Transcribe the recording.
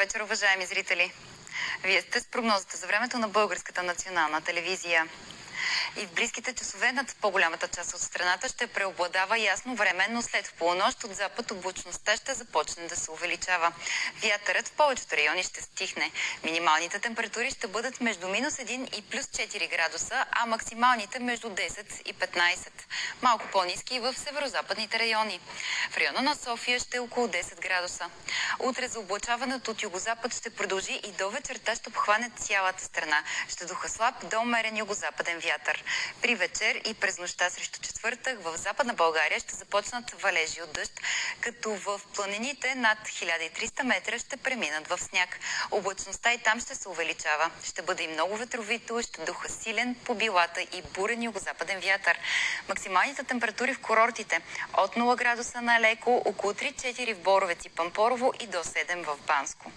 вечер, уважаеми зрители! Вие сте с прогнозата за времето на Българската национална телевизия. И в близките часове над по-голямата част от страната ще преобладава ясно време, но след полунощ от запад облачността ще започне да се увеличава. Вятърът в повечето райони ще стихне. Минималните температури ще бъдат между минус 1 и плюс 4 градуса, а максималните между 10 и 15. Малко по-низки в северо-западните райони. В района на София ще е около 10 градуса. Утре за облачаването от югозапад ще продължи и до вечерта ще обхване цялата страна. Ще духа слаб до умерен югозападен вятър. При вечер и през нощта срещу четвъртък в Западна България ще започнат валежи от дъжд, като в планините над 1300 метра ще преминат в сняг. Облачността и там ще се увеличава. Ще бъде и много ветровито, ще духа силен по билата и бурен югозападен вятър. Максималните температури в курортите от 0 градуса на Леко, около 3-4 в Боровец и Пампорово и до 7 в Банско.